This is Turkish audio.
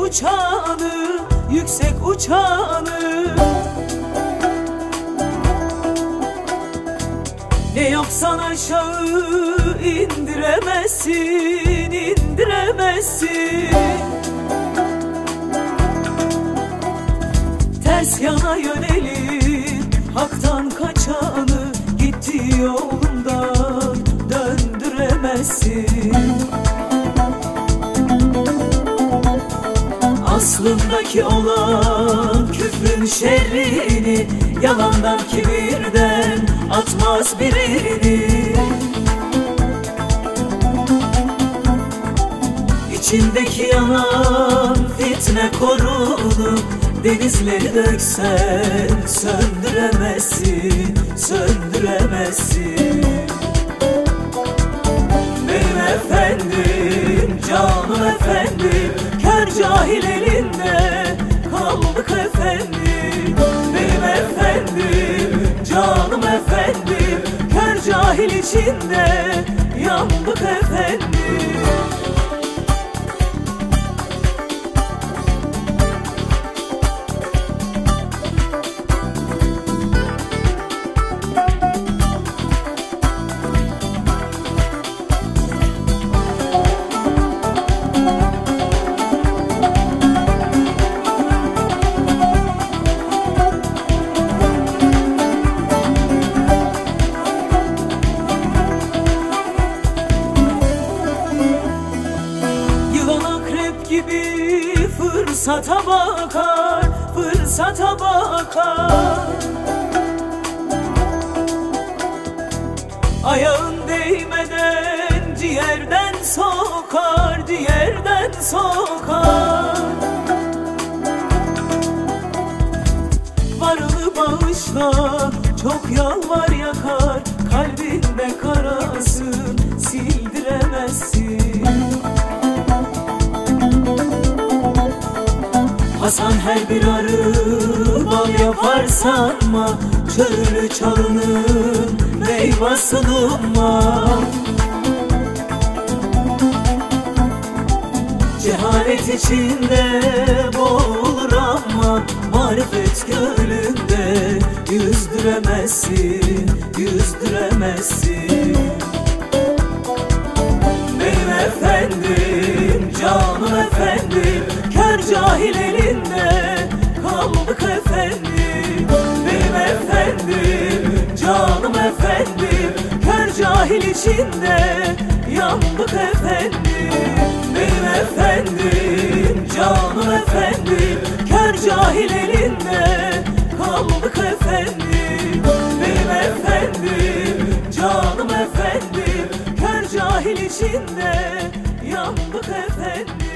uçanı yüksek uçanı. Ne yapsan aşağı indiremezsin indiremezsin. Ters yana yönelip haktan Aslındaki olan küfrün şerrini Yalandan kibirden atmaz birini. İçindeki yanan fitne korunu Denizleri döksen söndüremezsin, söndüremezsin İçinde yandık efendim fırsata bakar, fırsata bakar. Ayağın değmeden ciğerden sokar, ciğerden sokar. Varını bağışla, çok yalvar yakar. Kalbinde karasın, sildiremezsin Hasan her bir arı bal yapar sanma Çölü çalının meyvasını umma Cehalet içinde boğulur ama Marifet gölünde yüzdüremezsin, yüzdüremezsin benim efendim, canım efendim Kör cahil içinde yandık efendim Benim efendim, canım efendim Kör cahil elinde kaldık efendim Benim efendim, canım efendim Kör cahil içinde yandık efendim